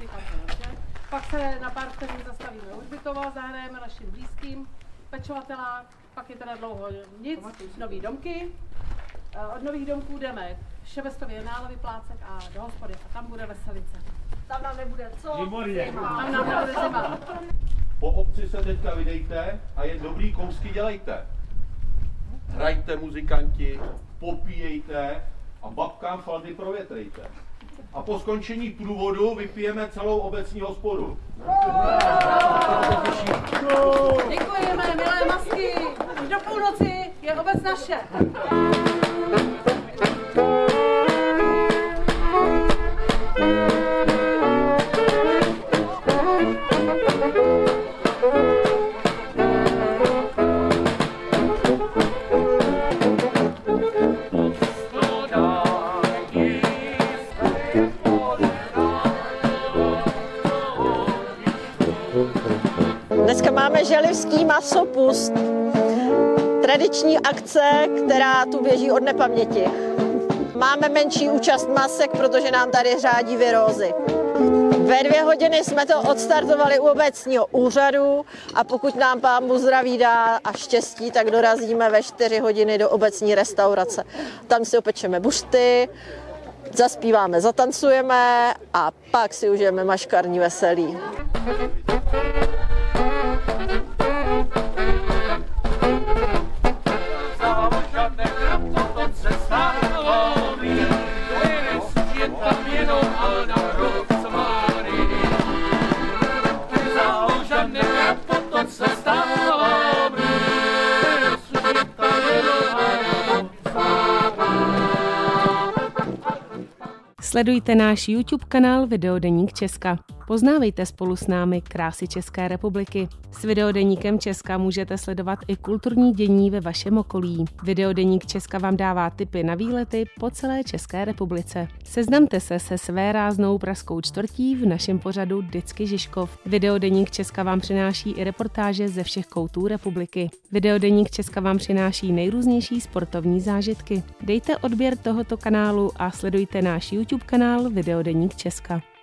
je to dobře. Pak se na pár vteřin zastavíme u Hřbitova, zahrajeme našim blízkým, pečovatelák, pak je teda dlouho nic, nový domky. Eh, Od nových domků jdeme k Ševestově Jenále vyplácet a do hospody a tam bude veselice. Tam nám nebude co? Výborně. Tam nám nebude zima. Po obci se teďka vydejte a jen dobrý kousky dělejte. Hrajte muzikanti, popíjejte a babkám faldy provětrejte. A po skončení průvodu vypijeme celou obecní hospodu. Děkujeme, milé masky. Už do půlnoci je obec naše. Dneska máme želivský masopust. Tradiční akce, která tu běží od nepaměti. Máme menší účast masek, protože nám tady řádí virózy. Ve dvě hodiny jsme to odstartovali u obecního úřadu a pokud nám pán Bůh zdraví dá a štěstí, tak dorazíme ve čtyři hodiny do obecní restaurace. Tam si opečeme bušty, zaspíváme, zatancujeme a pak si užijeme maškarní veselí. Sledujte náš YouTube kanál Videodeník Česka. Poznávejte spolu s námi krásy České republiky. S Videodeníkem Česka můžete sledovat i kulturní dění ve vašem okolí. Videodeník Česka vám dává tipy na výlety po celé České republice. Seznamte se se své ráznou pražskou čtvrtí v našem pořadu Dycky Žižkov. Videodeník Česka vám přináší i reportáže ze všech koutů republiky. Videodeník Česka vám přináší nejrůznější sportovní zážitky. Dejte odběr tohoto kanálu a sledujte náš YouTube kanál Videodeník Česka.